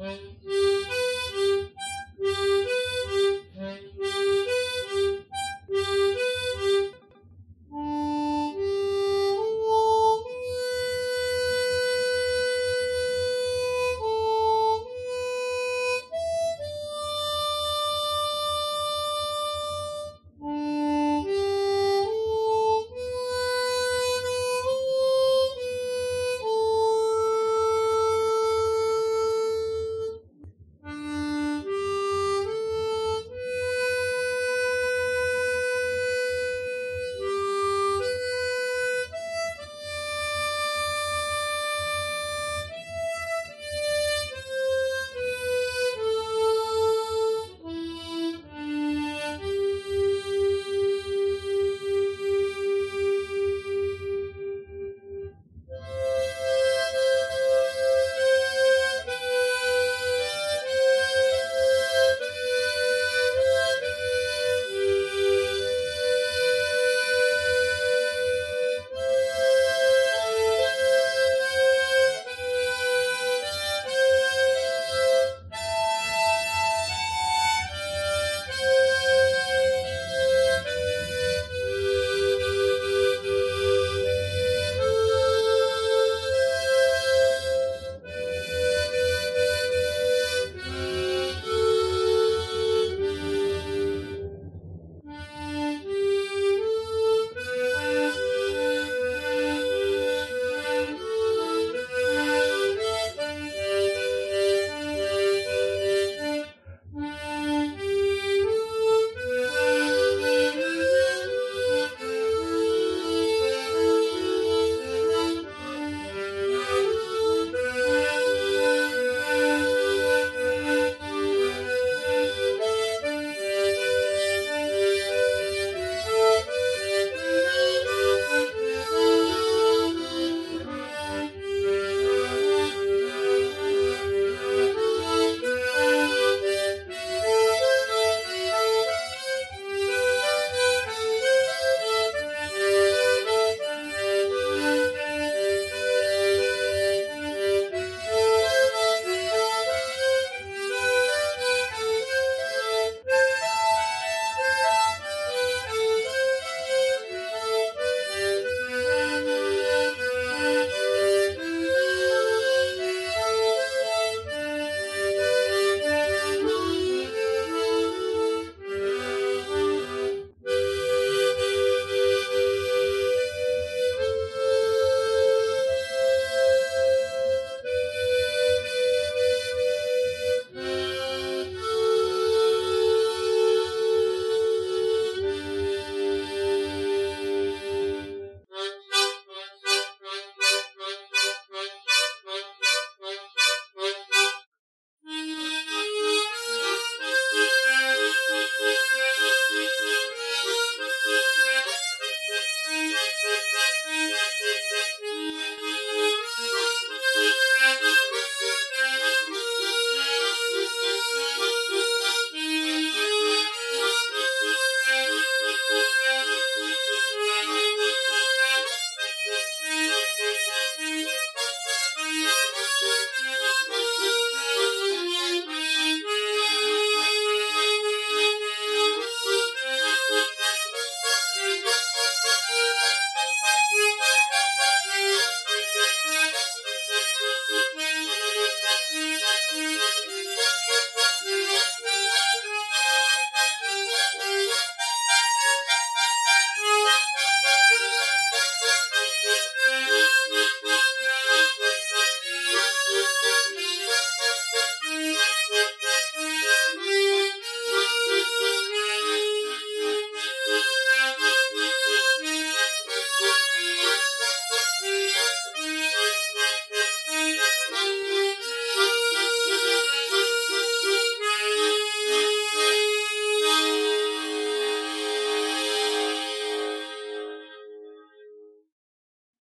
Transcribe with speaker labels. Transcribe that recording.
Speaker 1: Mm-hmm.